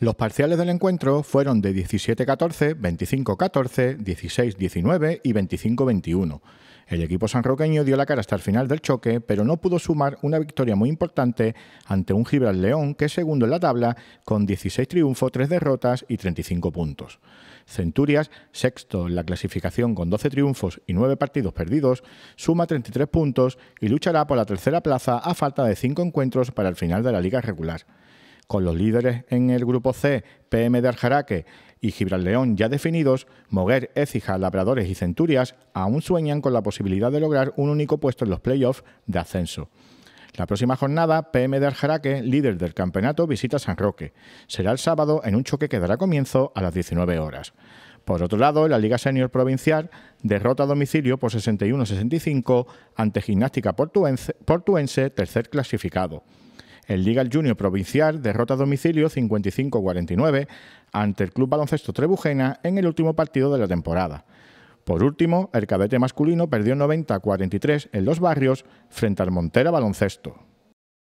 Los parciales del encuentro fueron de 17-14, 25-14, 16-19 y 25-21. El equipo sanroqueño dio la cara hasta el final del choque, pero no pudo sumar una victoria muy importante ante un Gibral León que es segundo en la tabla con 16 triunfos, 3 derrotas y 35 puntos. Centurias, sexto en la clasificación con 12 triunfos y 9 partidos perdidos, suma 33 puntos y luchará por la tercera plaza a falta de 5 encuentros para el final de la liga regular con los líderes en el grupo C, PM de Aljaraque y Gibralleón ya definidos, Moguer, Écija, Labradores y Centurias aún sueñan con la posibilidad de lograr un único puesto en los playoffs de ascenso. La próxima jornada, PM de Aljaraque, líder del campeonato, visita San Roque. Será el sábado en un choque que dará comienzo a las 19 horas. Por otro lado, la Liga Senior Provincial derrota a domicilio por 61-65 ante Gimnástica Portuense, Portuense, tercer clasificado. El Liga Junior Provincial derrota a domicilio 55-49 ante el Club Baloncesto Trebujena en el último partido de la temporada. Por último, el cadete masculino perdió 90-43 en los barrios frente al Montera Baloncesto.